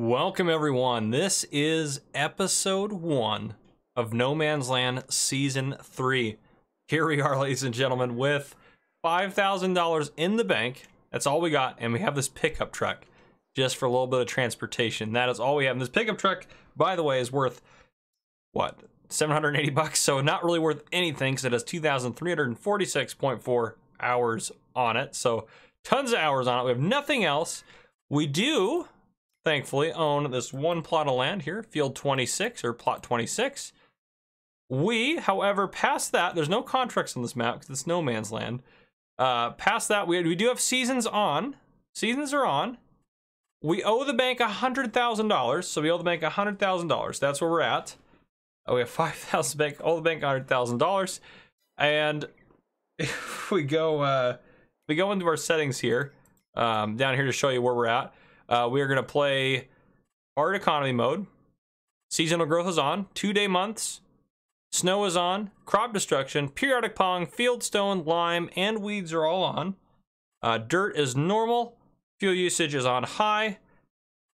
Welcome, everyone. This is episode one of No Man's Land Season 3. Here we are, ladies and gentlemen, with $5,000 in the bank. That's all we got. And we have this pickup truck just for a little bit of transportation. That is all we have. And this pickup truck, by the way, is worth what? 780 bucks. So not really worth anything because it has 2,346.4 hours on it. So tons of hours on it. We have nothing else. We do thankfully own this one plot of land here, field 26 or plot 26. We, however, past that, there's no contracts on this map because it's no man's land. Uh, past that, we, we do have seasons on. Seasons are on. We owe the bank $100,000. So we owe the bank $100,000. That's where we're at. Oh, we have 5000 bank, owe the bank $100,000. And if we go, uh, we go into our settings here, um, down here to show you where we're at. Uh, we are going to play art economy mode. Seasonal growth is on. Two day months. Snow is on. Crop destruction. Periodic plowing. Fieldstone, lime, and weeds are all on. Uh, dirt is normal. Fuel usage is on high.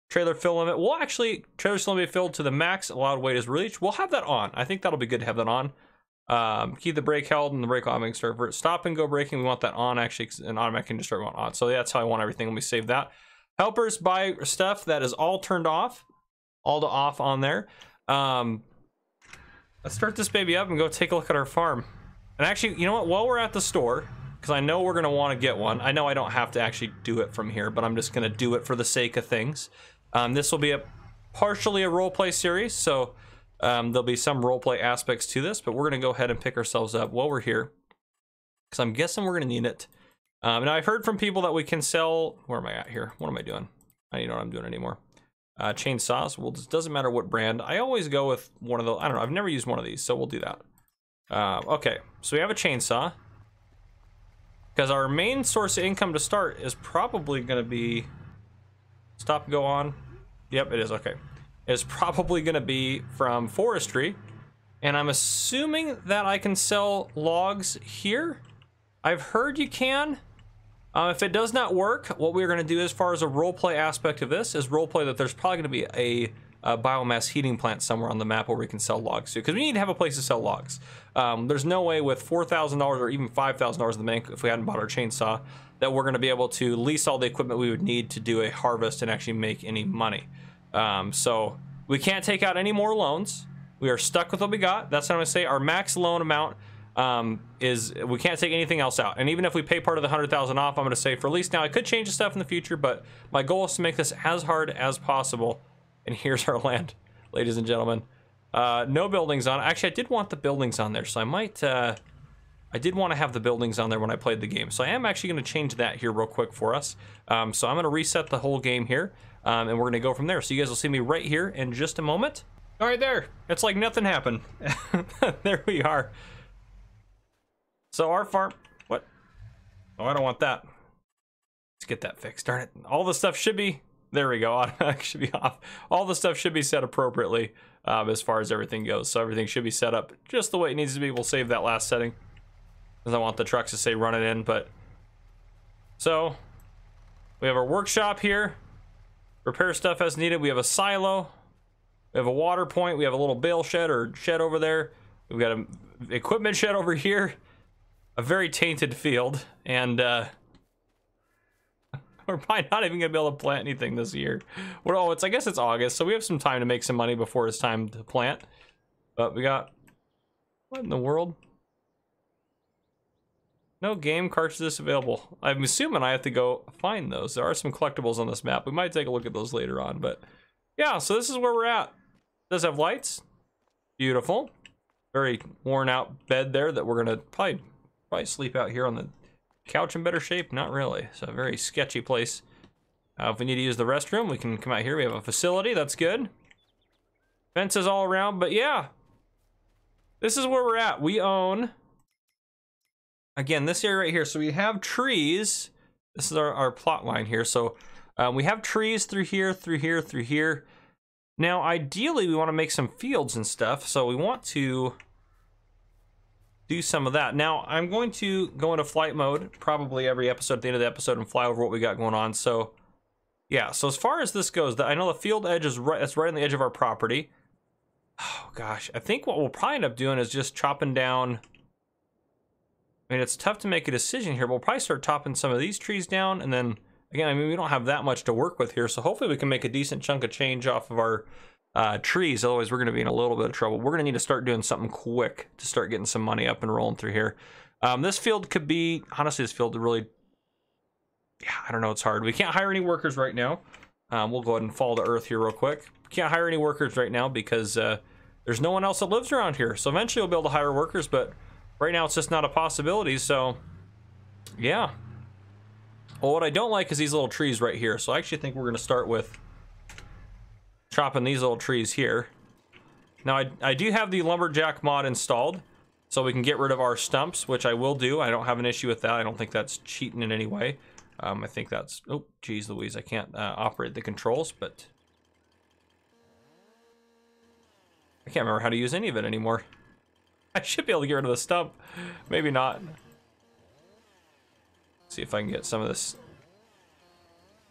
Trailer fill limit. We'll actually, trailer fill limit filled to the max. Allowed weight is reached. We'll have that on. I think that'll be good to have that on. Um, keep the brake held and the brake automatic start stop and go braking. We want that on actually, and automatic can just start on. So that's how I want everything. Let me save that. Helpers buy stuff that is all turned off, all to off on there. Um, let's start this baby up and go take a look at our farm. And actually, you know what? While we're at the store, because I know we're going to want to get one. I know I don't have to actually do it from here, but I'm just going to do it for the sake of things. Um, this will be a partially a roleplay series, so um, there'll be some roleplay aspects to this, but we're going to go ahead and pick ourselves up while we're here. Because I'm guessing we're going to need it. Um, now I've heard from people that we can sell. Where am I at here? What am I doing? I don't know what I'm doing anymore. Uh, chainsaws. Well, it doesn't matter what brand. I always go with one of the. I don't know. I've never used one of these, so we'll do that. Uh, okay, so we have a chainsaw. Because our main source of income to start is probably going to be. Stop go on. Yep, it is. Okay. Is probably going to be from forestry. And I'm assuming that I can sell logs here. I've heard you can. Uh, if it does not work, what we're going to do as far as a roleplay aspect of this is roleplay that there's probably going to be a, a, biomass heating plant somewhere on the map where we can sell logs to, because we need to have a place to sell logs. Um, there's no way with $4,000 or even $5,000 in the bank, if we hadn't bought our chainsaw, that we're going to be able to lease all the equipment we would need to do a harvest and actually make any money. Um, so we can't take out any more loans. We are stuck with what we got. That's what I'm going to say. Our max loan amount um, is we can't take anything else out. And even if we pay part of the 100,000 off, I'm going to say for at least now, I could change the stuff in the future, but my goal is to make this as hard as possible. And here's our land, ladies and gentlemen. Uh, no buildings on. Actually, I did want the buildings on there, so I might, uh, I did want to have the buildings on there when I played the game. So I am actually going to change that here real quick for us. Um, so I'm going to reset the whole game here, um, and we're going to go from there. So you guys will see me right here in just a moment. All right, there. It's like nothing happened. there we are. So our farm, what? Oh, I don't want that. Let's get that fixed. Darn it. All the stuff should be, there we go. Automatic should be off. All the stuff should be set appropriately um, as far as everything goes. So everything should be set up just the way it needs to be. We'll save that last setting because I want the trucks to say run it in. But so we have our workshop here. Repair stuff as needed. We have a silo. We have a water point. We have a little bale shed or shed over there. We've got an equipment shed over here a very tainted field, and uh, we're probably not even gonna be able to plant anything this year. Well, oh, it's I guess it's August, so we have some time to make some money before it's time to plant. But we got what in the world? No game cartridges available. I'm assuming I have to go find those. There are some collectibles on this map. We might take a look at those later on, but yeah, so this is where we're at. Does have lights. Beautiful. Very worn out bed there that we're gonna probably Probably sleep out here on the couch in better shape. Not really. So a very sketchy place. Uh, if we need to use the restroom, we can come out here. We have a facility. That's good. Fences all around. But yeah, this is where we're at. We own, again, this area right here. So we have trees. This is our, our plot line here. So um, we have trees through here, through here, through here. Now, ideally, we want to make some fields and stuff. So we want to do some of that. Now, I'm going to go into flight mode probably every episode at the end of the episode and fly over what we got going on. So Yeah, so as far as this goes, I know the field edge is right, it's right on the edge of our property. Oh gosh, I think what we'll probably end up doing is just chopping down. I mean, it's tough to make a decision here, but we'll probably start chopping some of these trees down, and then again, I mean, we don't have that much to work with here, so hopefully we can make a decent chunk of change off of our uh, trees. Otherwise, we're going to be in a little bit of trouble. We're going to need to start doing something quick to start getting some money up and rolling through here. Um, this field could be honestly, this field really. Yeah, I don't know. It's hard. We can't hire any workers right now. Um, we'll go ahead and fall to earth here real quick. Can't hire any workers right now because uh, there's no one else that lives around here. So eventually we'll be able to hire workers, but right now it's just not a possibility. So, yeah. Well, what I don't like is these little trees right here. So I actually think we're going to start with chopping these little trees here. Now, I, I do have the Lumberjack mod installed, so we can get rid of our stumps, which I will do. I don't have an issue with that. I don't think that's cheating in any way. Um, I think that's... Oh, geez Louise, I can't uh, operate the controls, but... I can't remember how to use any of it anymore. I should be able to get rid of the stump. Maybe not. See if I can get some of this.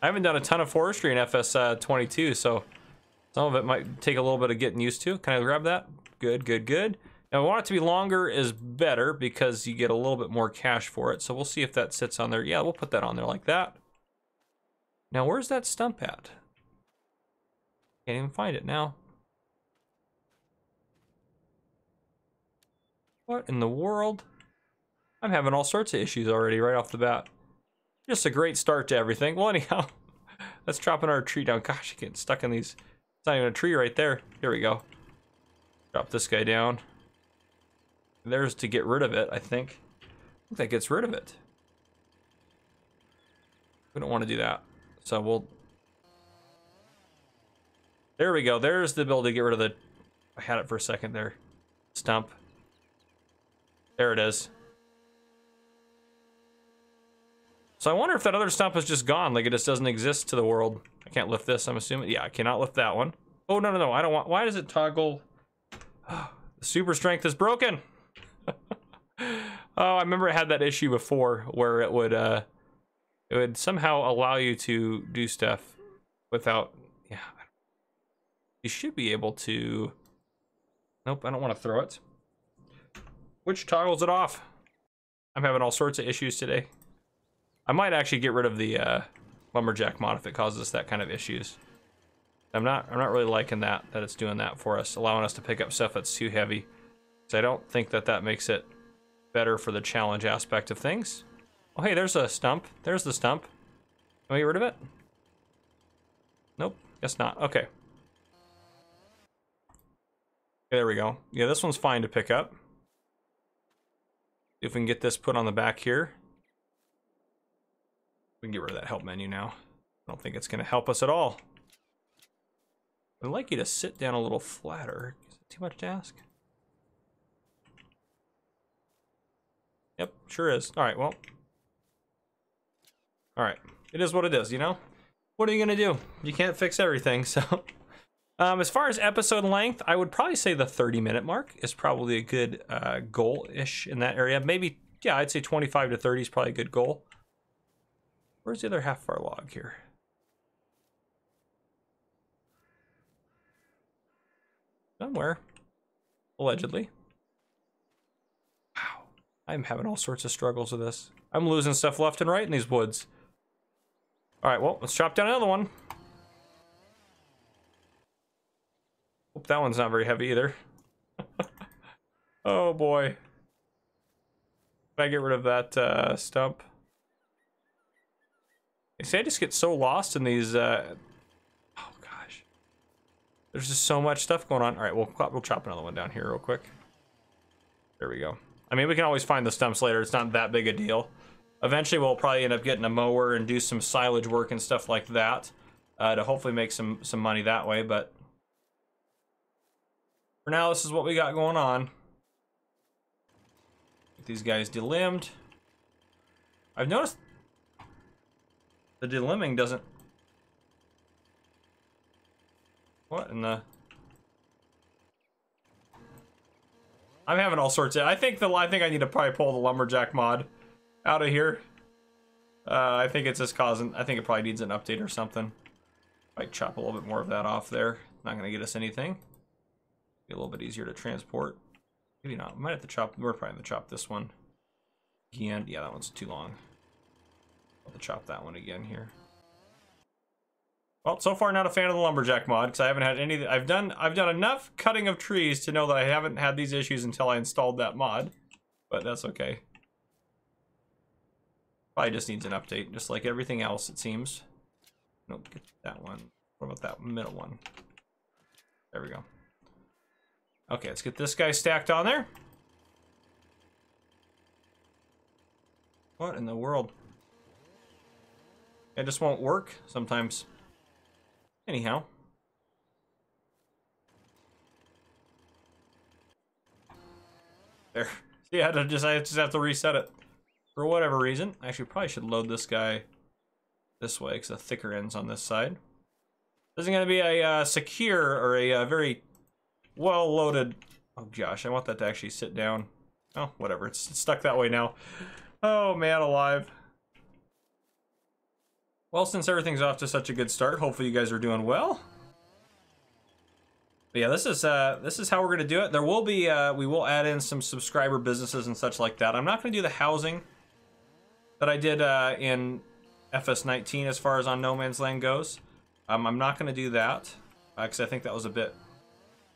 I haven't done a ton of forestry in FS22, uh, so some of it might take a little bit of getting used to. Can I grab that? Good, good, good. Now, want it to be longer is better because you get a little bit more cash for it. So we'll see if that sits on there. Yeah, we'll put that on there like that. Now, where's that stump at? Can't even find it now. What in the world? I'm having all sorts of issues already right off the bat. Just a great start to everything. Well, anyhow, let's chopping our tree down. Gosh, you getting stuck in these. It's not even a tree right there. Here we go. Drop this guy down. There's to get rid of it, I think. I think that gets rid of it. We don't want to do that. So we'll... There we go. There's the ability to get rid of the... I had it for a second there. Stump. There it is. So I wonder if that other stump is just gone, like it just doesn't exist to the world. I can't lift this, I'm assuming. Yeah, I cannot lift that one. Oh, no, no, no, I don't want... Why does it toggle... super strength is broken! oh, I remember I had that issue before where it would uh it would somehow allow you to do stuff without yeah. You should be able to Nope, I don't want to throw it. Which toggles it off? I'm having all sorts of issues today. I might actually get rid of the uh, lumberjack mod if it causes us that kind of issues. I'm not I'm not really liking that that it's doing that for us, allowing us to pick up stuff that's too heavy. So I don't think that that makes it better for the challenge aspect of things. Oh, hey, there's a stump. There's the stump. Can we get rid of it? Nope, guess not. Okay. There we go. Yeah, this one's fine to pick up. If we can get this put on the back here. We can get rid of that help menu now. I don't think it's going to help us at all. I'd like you to sit down a little flatter. Is it too much to ask? Yep, sure is. All right, well. All right, it is what it is, you know? What are you gonna do? You can't fix everything, so. Um, as far as episode length, I would probably say the 30 minute mark is probably a good uh, goal-ish in that area. Maybe, yeah, I'd say 25 to 30 is probably a good goal. Where's the other half of our log here? Somewhere, allegedly. Wow. I'm having all sorts of struggles with this. I'm losing stuff left and right in these woods. All right, well, let's chop down another one. Hope that one's not very heavy either. oh boy. Can I get rid of that uh, stump? See, I just get so lost in these. Uh... Oh gosh, there's just so much stuff going on. All right, we'll we'll chop another one down here real quick. There we go. I mean, we can always find the stumps later. It's not that big a deal. Eventually, we'll probably end up getting a mower and do some silage work and stuff like that uh, to hopefully make some, some money that way. But for now, this is what we got going on. Get these guys delimbed. I've noticed the delimbing doesn't... What in the... I'm having all sorts of. I think the. I think I need to probably pull the lumberjack mod out of here. Uh, I think it's just causing. I think it probably needs an update or something. Might chop a little bit more of that off there. Not going to get us anything. Be a little bit easier to transport. Maybe not. Might have to chop. We're probably going to chop this one again. Yeah, that one's too long. I'll chop that one again here. Well, so far not a fan of the lumberjack mod because I haven't had any. I've done I've done enough cutting of trees to know that I haven't had these issues until I installed that mod, but that's okay. Probably just needs an update, just like everything else, it seems. Nope, get that one. What about that middle one? There we go. Okay, let's get this guy stacked on there. What in the world? It just won't work sometimes. Anyhow. There. Yeah, I just I just have to reset it for whatever reason. Actually, probably should load this guy this way because the thicker ends on this side. This is going to be a uh, secure or a uh, very well loaded. Oh gosh, I want that to actually sit down. Oh, whatever. It's, it's stuck that way now. Oh man, alive. Well, since everything's off to such a good start, hopefully you guys are doing well. But yeah, this is uh, this is how we're gonna do it. There will be uh, we will add in some subscriber businesses and such like that. I'm not gonna do the housing that I did uh, in FS19 as far as on No Man's Land goes. Um, I'm not going to do that because uh, I think that was a bit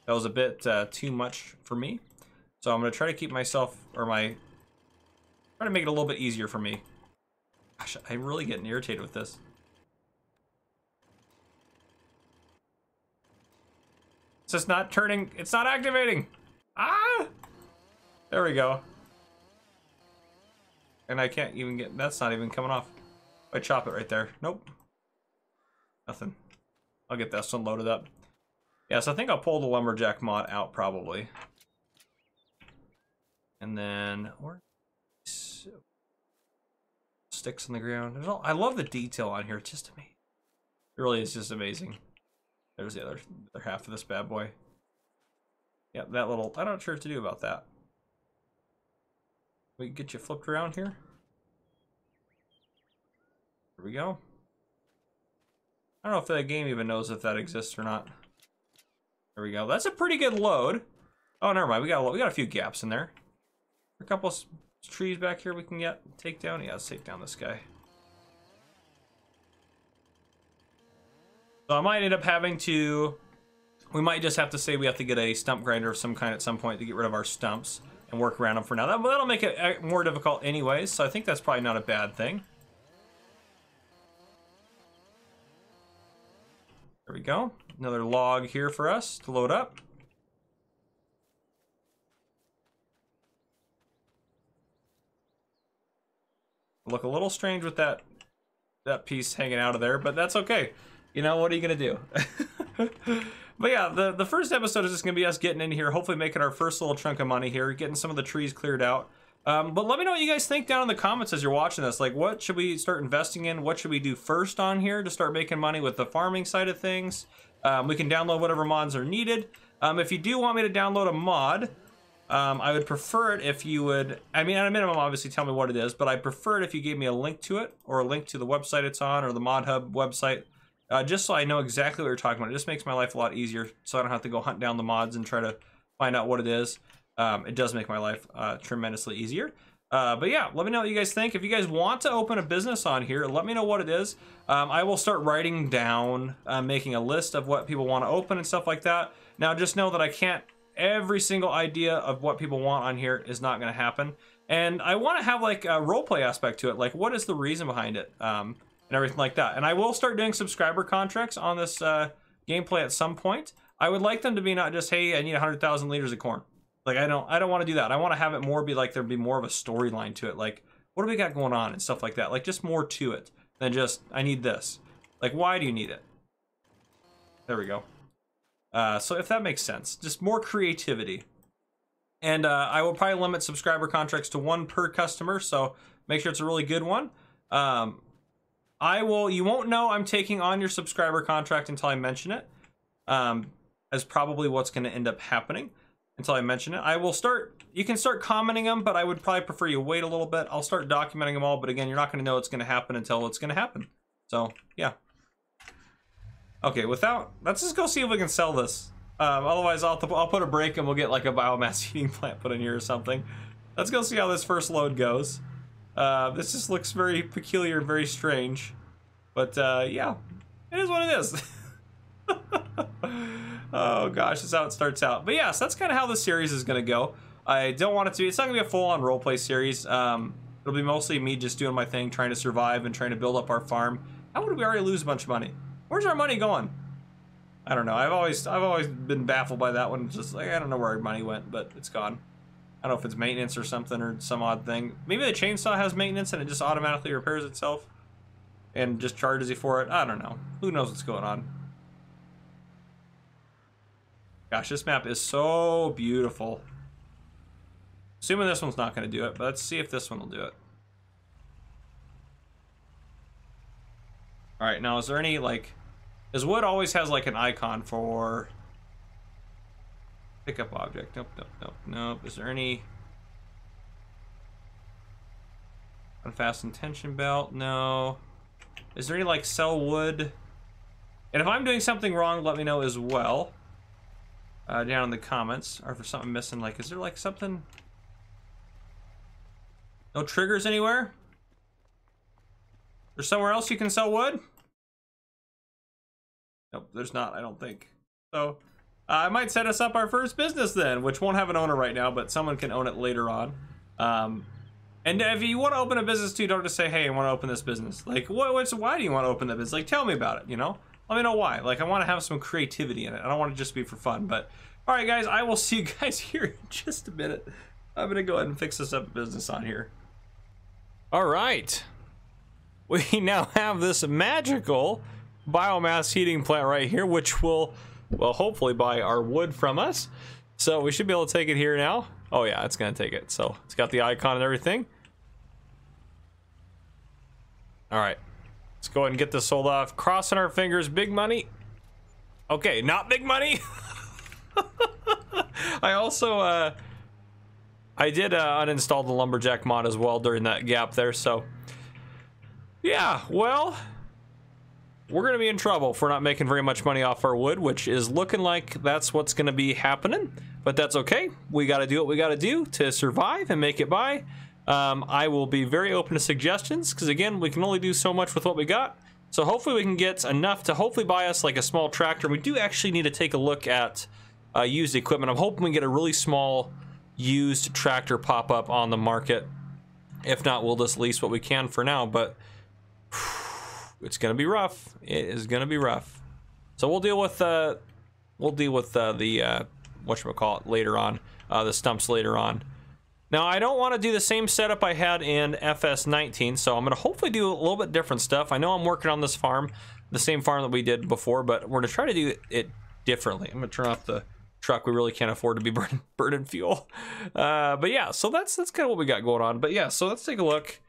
that was a bit uh, too much for me. So I'm going to try to keep myself or my try to make it a little bit easier for me. Gosh, I'm really getting irritated with this. It's just not turning. It's not activating. Ah! There we go. And I can't even get, that's not even coming off. I chop it right there. Nope. Nothing. I'll get this one loaded up. Yeah, so I think I'll pull the Lumberjack mod out probably. And then, where sticks on the ground. All, I love the detail on here. It's just amazing. It really is just amazing. There's the other, other half of this bad boy. Yeah, that little, I'm not sure what to do about that. We can get you flipped around here. Here we go. I don't know if that game even knows if that exists or not. There we go. That's a pretty good load. Oh, never mind. We got a, we got a few gaps in there. A couple trees back here we can get take down. Yeah, let's take down this guy. So I might end up having to. We might just have to say we have to get a stump grinder of some kind at some point to get rid of our stumps and work around them for now. That, that'll make it uh, more difficult anyways, so I think that's probably not a bad thing. There we go. Another log here for us to load up. Look a little strange with that that piece hanging out of there, but that's okay. You know, what are you gonna do? But yeah, the, the first episode is just to be us getting in here, hopefully making our first little chunk of money here, getting some of the trees cleared out. Um, but let me know what you guys think down in the comments as you're watching this. Like, what should we start investing in? What should we do first on here to start making money with the farming side of things? Um, we can download whatever mods are needed. Um, if you do want me to download a mod, um, I would prefer it if you would, I mean, at a minimum, obviously tell me what it is, but I prefer it if you gave me a link to it or a link to the website it's on or the Mod Hub website uh, just so I know exactly what you're talking about. It just makes my life a lot easier, so I don't have to go hunt down the mods and try to find out what it is. Um, it does make my life uh, tremendously easier. Uh, but yeah, let me know what you guys think. If you guys want to open a business on here, let me know what it is. Um, I will start writing down, uh, making a list of what people want to open and stuff like that. Now, just know that I can't, every single idea of what people want on here is not going to happen. And I want to have like a roleplay aspect to it. Like, what is the reason behind it? Um, and everything like that. And I will start doing subscriber contracts on this uh, gameplay at some point. I would like them to be not just, hey, I need 100,000 liters of corn. Like I don't, I don't want to do that. I want to have it more be like there be more of a storyline to it. Like, what do we got going on and stuff like that. Like just more to it than just I need this. Like, why do you need it? There we go. Uh, so if that makes sense, just more creativity. And uh, I will probably limit subscriber contracts to one per customer, so make sure it's a really good one. Um, I will. You won't know I'm taking on your subscriber contract until I mention it. Um, as probably what's going to end up happening until I mention it. I will start. You can start commenting them, but I would probably prefer you wait a little bit. I'll start documenting them all, but again, you're not going to know it's going to happen until it's going to happen. So yeah. Okay, without let's just go see if we can sell this. Um, otherwise, I'll I'll put a break and we'll get like a biomass heating plant put in here or something. Let's go see how this first load goes. Uh, this just looks very peculiar very strange, but uh, yeah, it is what it is. oh gosh, that's how it starts out. But yeah, so that's kind of how the series is going to go. I don't want it to be. It's not going to be a full-on roleplay series. Um, it'll be mostly me just doing my thing, trying to survive and trying to build up our farm. How would we already lose a bunch of money? Where's our money going? I don't know. I've always I've always been baffled by that one. It's just like I don't know where our money went, but it's gone. I don't know if it's maintenance or something or some odd thing. Maybe the chainsaw has maintenance and it just automatically repairs itself and just charges you for it. I don't know. Who knows what's going on? Gosh, this map is so beautiful. Assuming this one's not going to do it, but let's see if this one will do it. All right, now is there any like, is wood always has like an icon for pickup object? Nope, nope, nope, nope. Is there any unfastened tension belt? No. Is there any like sell wood? And if I'm doing something wrong, let me know as well. Uh, down in the comments, or if something missing, like, is there like something? No triggers anywhere? There's somewhere else you can sell wood? Nope, there's not, I don't think. So, I might set us up our first business then, which won't have an owner right now, but someone can own it later on. Um, and if you want to open a business too, don't just say, hey, I want to open this business. Like, what, what's, why do you want to open that business? Like, tell me about it, you know? Let me know why. Like, I want to have some creativity in it. I don't want to just be for fun. But, all right, guys, I will see you guys here in just a minute. I'm going to go ahead and fix this up a business on here. All right. We now have this magical biomass heating plant right here, which will, well, hopefully buy our wood from us. So we should be able to take it here now. Oh yeah, it's gonna take it. So it's got the icon and everything. All right, let's go ahead and get this sold off. Crossing our fingers, big money. Okay, not big money. I also, uh, I did uh, uninstall the Lumberjack mod as well during that gap there, so yeah, well, we're going to be in trouble if we're not making very much money off our wood, which is looking like that's what's going to be happening. But that's okay. We got to do what we got to do to survive and make it by. Um, I will be very open to suggestions because, again, we can only do so much with what we got. So hopefully we can get enough to hopefully buy us like a small tractor. We do actually need to take a look at uh, used equipment. I'm hoping we get a really small used tractor pop up on the market. If not, we'll just lease what we can for now. But it's gonna be rough. It is gonna be rough. So we'll deal with uh, we'll deal with uh, the uh, what call it later on, uh, the stumps later on. Now I don't want to do the same setup I had in FS19, so I'm gonna hopefully do a little bit different stuff. I know I'm working on this farm, the same farm that we did before, but we're gonna try to do it differently. I'm gonna turn off the truck. We really can't afford to be burning, burning fuel. Uh, but yeah, so that's that's kind of what we got going on. But yeah, so let's take a look.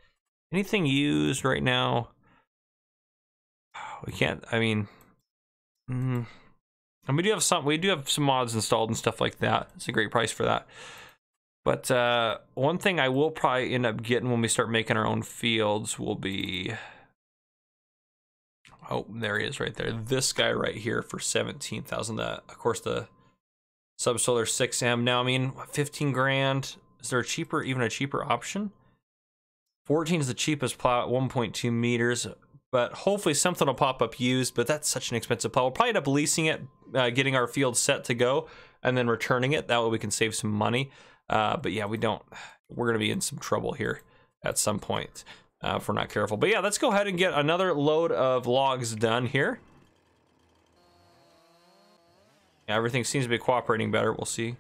Anything used right now? we can't. I mean, mm, and we do have some. We do have some mods installed and stuff like that. It's a great price for that. But uh, one thing I will probably end up getting when we start making our own fields will be. Oh, there he is right there. This guy right here for 17,000. That, of course, the Subsolar 6M. Now, I mean, 15 grand. Is there a cheaper, even a cheaper option? 14 is the cheapest plow at 1.2 meters but hopefully something will pop up used. But that's such an expensive plow. We'll probably end up leasing it, uh, getting our field set to go, and then returning it. That way we can save some money. Uh, but yeah, we don't. We're gonna be in some trouble here at some point uh, if we're not careful. But yeah, let's go ahead and get another load of logs done here. Yeah, everything seems to be cooperating better. We'll see.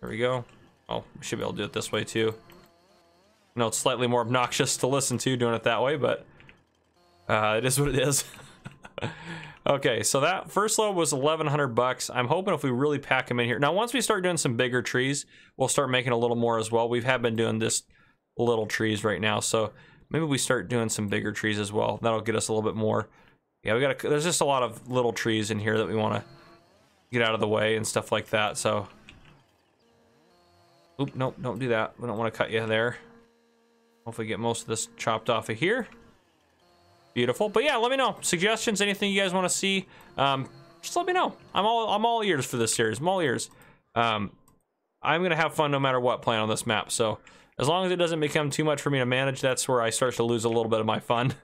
There we go. Oh, we should be able to do it this way too. I know it's slightly more obnoxious to listen to doing it that way, but uh, it is what it is. okay, so that first load was 1100 bucks. I'm hoping if we really pack them in here. Now, once we start doing some bigger trees, we'll start making a little more as well. We have been doing this little trees right now, so maybe we start doing some bigger trees as well. That'll get us a little bit more. Yeah, we got. There's just a lot of little trees in here that we want to get out of the way and stuff like that. So, oop, nope, don't do that. We don't want to cut you there. Hopefully get most of this chopped off of here. Beautiful. But yeah, let me know. Suggestions, anything you guys want to see. Um, just let me know. I'm all I'm all ears for this series. I'm all ears. Um, I'm gonna have fun no matter what playing on this map. So as long as it doesn't become too much for me to manage, that's where I start to lose a little bit of my fun.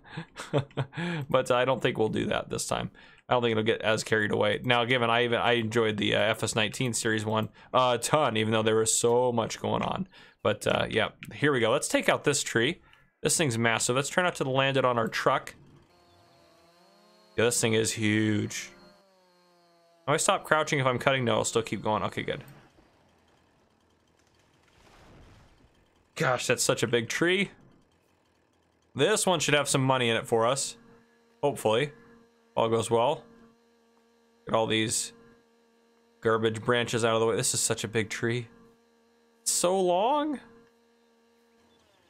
but I don't think we'll do that this time. I don't think it'll get as carried away. Now, given I even I enjoyed the uh, FS19 series one a ton, even though there was so much going on. But uh, yeah, here we go. Let's take out this tree. This thing's massive. Let's try not to land it on our truck. Yeah, this thing is huge. If I stop crouching if I'm cutting? No, I'll still keep going. Okay, good. Gosh, that's such a big tree. This one should have some money in it for us. Hopefully. All goes well. Get all these garbage branches out of the way. This is such a big tree. It's so long.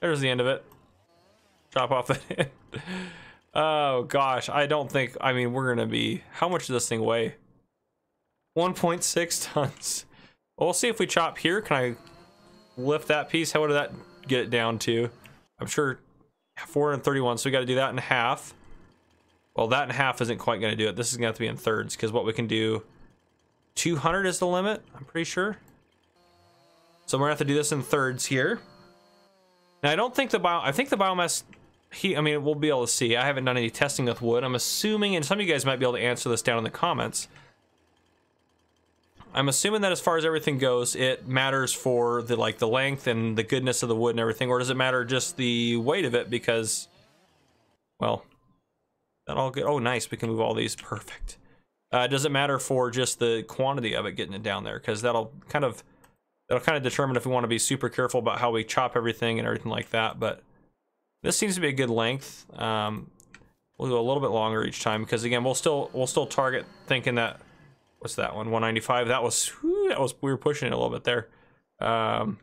There's the end of it. Chop off that end. oh gosh, I don't think, I mean, we're gonna be, how much does this thing weigh? 1.6 tons. Well, we'll see if we chop here. Can I lift that piece? How would that get it down to? I'm sure 431, so we got to do that in half. Well, that in half isn't quite going to do it. This is going to have to be in thirds because what we can do, 200 is the limit, I'm pretty sure. So we're going to have to do this in thirds here. Now, I don't think the bio, I think the biomass heat, I mean, we'll be able to see. I haven't done any testing with wood. I'm assuming, and some of you guys might be able to answer this down in the comments. I'm assuming that as far as everything goes, it matters for the like the length and the goodness of the wood and everything, or does it matter just the weight of it? Because, well, that all good. Oh, nice. We can move all these. Perfect. Uh, does it matter for just the quantity of it getting it down there? Because that'll kind of that'll kind of determine if we want to be super careful about how we chop everything and everything like that. But this seems to be a good length. Um, we'll do a little bit longer each time because again, we'll still we'll still target thinking that what's that one 195 that was whew, that was we were pushing it a little bit there um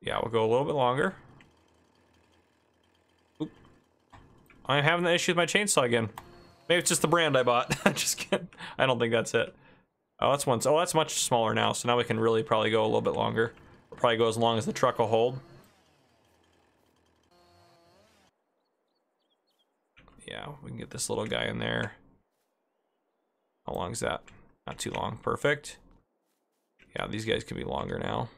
yeah we'll go a little bit longer Oop. I'm having the issue with my chainsaw again maybe it's just the brand i bought I just kidding i don't think that's it oh that's one oh that's much smaller now so now we can really probably go a little bit longer we'll probably go as long as the truck will hold yeah we can get this little guy in there how long is that? Not too long. Perfect. Yeah, these guys can be longer now.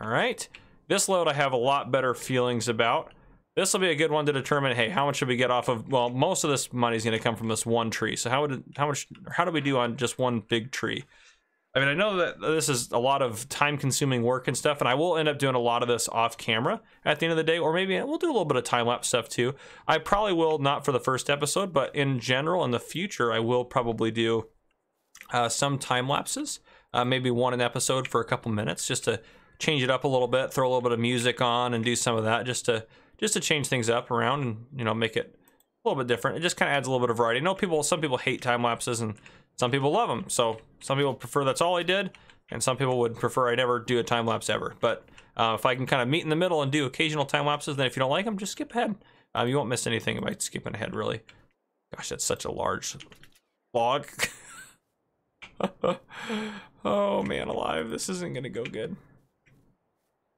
All right. This load I have a lot better feelings about. This will be a good one to determine, hey, how much should we get off of, well, most of this money is going to come from this one tree. So how would, how much, how do we do on just one big tree? I mean, I know that this is a lot of time consuming work and stuff, and I will end up doing a lot of this off camera at the end of the day, or maybe we'll do a little bit of time lapse stuff too. I probably will, not for the first episode, but in general, in the future, I will probably do uh, some time lapses, uh, maybe one an episode for a couple minutes just to change it up a little bit, throw a little bit of music on and do some of that just to just to change things up around and you know make it a little bit different. It just kind of adds a little bit of variety. I know people, some people hate time lapses and some people love them. So some people prefer that's all I did, and some people would prefer I never do a time lapse ever. But uh, if I can kind of meet in the middle and do occasional time lapses, then if you don't like them, just skip ahead. Um, you won't miss anything by skipping ahead, really. Gosh, that's such a large log. oh man, alive! This isn't gonna go good.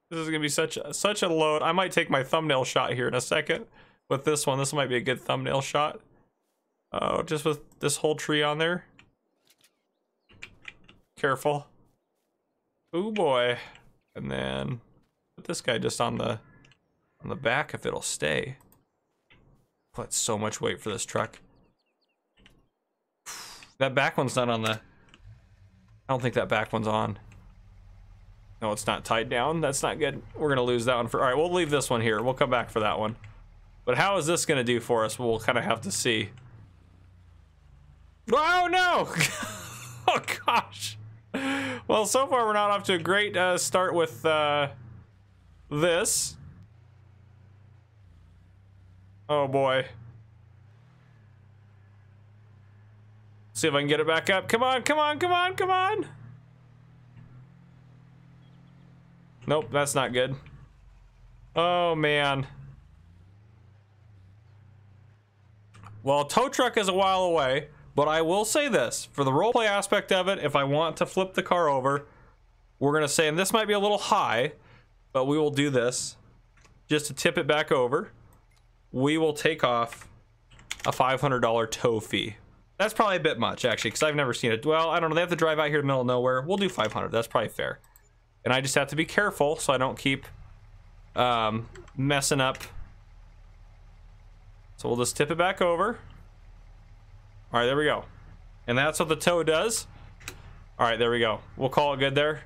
This is gonna be such a, such a load. I might take my thumbnail shot here in a second with this one. This might be a good thumbnail shot. Oh, just with this whole tree on there. Careful. Oh boy. And then put this guy just on the on the back if it'll stay. Put so much weight for this truck. That back one's not on the I don't think that back one's on. No, it's not tied down. That's not good. We're gonna lose that one for all right, we'll leave this one here. We'll come back for that one. But how is this gonna do for us? We'll kind of have to see. Oh no! oh gosh. Well, so far we're not off to a great uh, start with uh, this. Oh boy. See if I can get it back up. Come on, come on, come on, come on. Nope, that's not good. Oh man. Well, tow truck is a while away. But I will say this, for the roleplay aspect of it, if I want to flip the car over, we're gonna say, and this might be a little high, but we will do this just to tip it back over. We will take off a $500 tow fee. That's probably a bit much, actually, because I've never seen it. Well, I don't know. They have to drive out here in the middle of nowhere. We'll do 500. That's probably fair. And I just have to be careful so I don't keep um, messing up. So we'll just tip it back over. All right, there we go. And that's what the tow does. All right, there we go. We'll call it good there.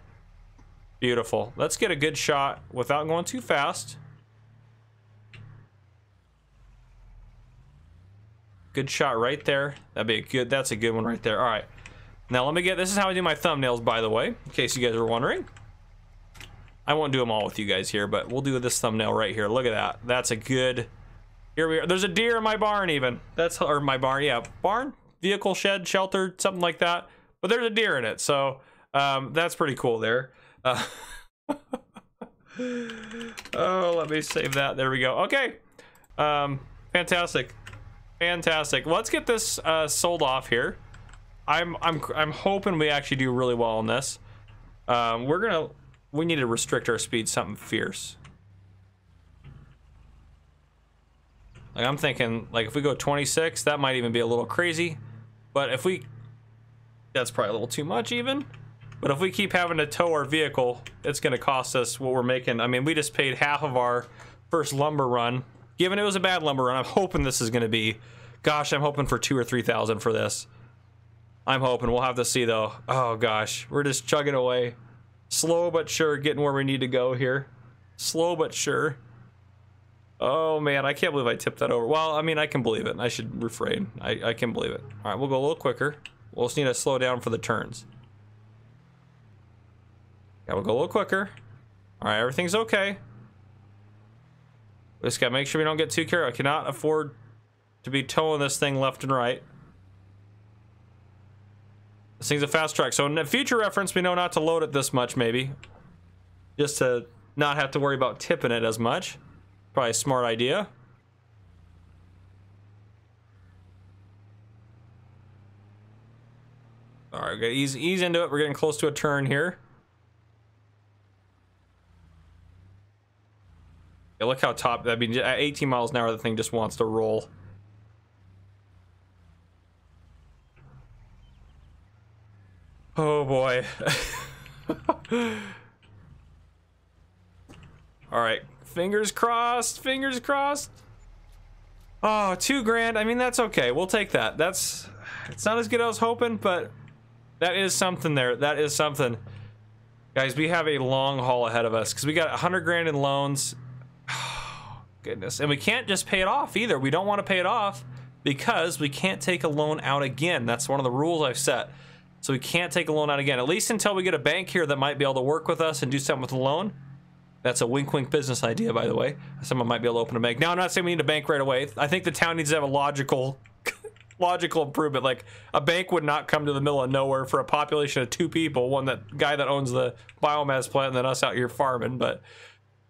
Beautiful. Let's get a good shot without going too fast. Good shot right there. That'd be a good, that's a good one right there. All right. Now let me get, this is how I do my thumbnails, by the way, in case you guys are wondering. I won't do them all with you guys here, but we'll do this thumbnail right here. Look at that. That's a good, here we are. There's a deer in my barn even. That's, or my barn, yeah. Barn, vehicle shed, shelter, something like that. But there's a deer in it, so um, that's pretty cool there. Uh, oh, let me save that. There we go. Okay. Um, fantastic. Fantastic. Let's get this uh, sold off here. I'm I'm I'm hoping we actually do really well on this. Um, we're gonna we need to restrict our speed something fierce. Like I'm thinking, like if we go 26, that might even be a little crazy. But if we, that's probably a little too much even. But if we keep having to tow our vehicle, it's gonna cost us what we're making. I mean, we just paid half of our first lumber run Given it was a bad lumber run, I'm hoping this is going to be, gosh, I'm hoping for two or 3,000 for this. I'm hoping. We'll have to see though. Oh gosh, we're just chugging away. Slow but sure, getting where we need to go here. Slow but sure. Oh man, I can't believe I tipped that over. Well, I mean, I can believe it. I should refrain. I, I can believe it. All right, we'll go a little quicker. We'll just need to slow down for the turns. Yeah, we'll go a little quicker. All right, everything's okay. We just gotta make sure we don't get too carried. I cannot afford to be towing this thing left and right. This thing's a fast track. So in a future reference, we know not to load it this much, maybe. Just to not have to worry about tipping it as much. Probably a smart idea. All right, gotta ease, ease into it. We're getting close to a turn here. Yeah, look how top, I mean, at 18 miles an hour, the thing just wants to roll. Oh boy. All right, fingers crossed, fingers crossed. Oh, two grand. I mean, that's okay. We'll take that. That's, it's not as good as I was hoping, but that is something there. That is something. Guys, we have a long haul ahead of us because we got 100 grand in loans Goodness. And we can't just pay it off either. We don't want to pay it off because we can't take a loan out again. That's one of the rules I've set. So we can't take a loan out again, at least until we get a bank here that might be able to work with us and do something with the loan. That's a wink wink business idea, by the way. Someone might be able to open a bank. Now, I'm not saying we need a bank right away. I think the town needs to have a logical logical improvement. Like a bank would not come to the middle of nowhere for a population of two people, one that guy that owns the biomass plant and then us out here farming. But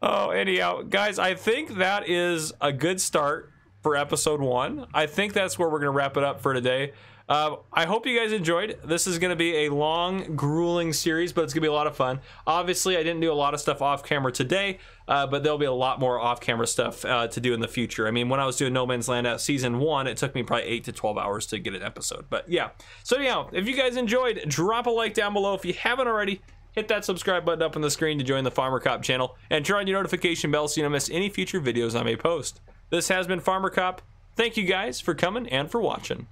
Oh, anyhow, guys, I think that is a good start for episode one. I think that's where we're going to wrap it up for today. Uh, I hope you guys enjoyed. This is going to be a long, grueling series, but it's going to be a lot of fun. Obviously, I didn't do a lot of stuff off camera today, uh, but there'll be a lot more off camera stuff uh, to do in the future. I mean, when I was doing No Man's Land at season one, it took me probably 8 to 12 hours to get an episode. But yeah. So, anyhow, if you guys enjoyed, drop a like down below. If you haven't already, hit that subscribe button up on the screen to join the Farmer Cop channel, and turn on your notification bell so you don't miss any future videos I may post. This has been Farmer Cop. Thank you guys for coming and for watching.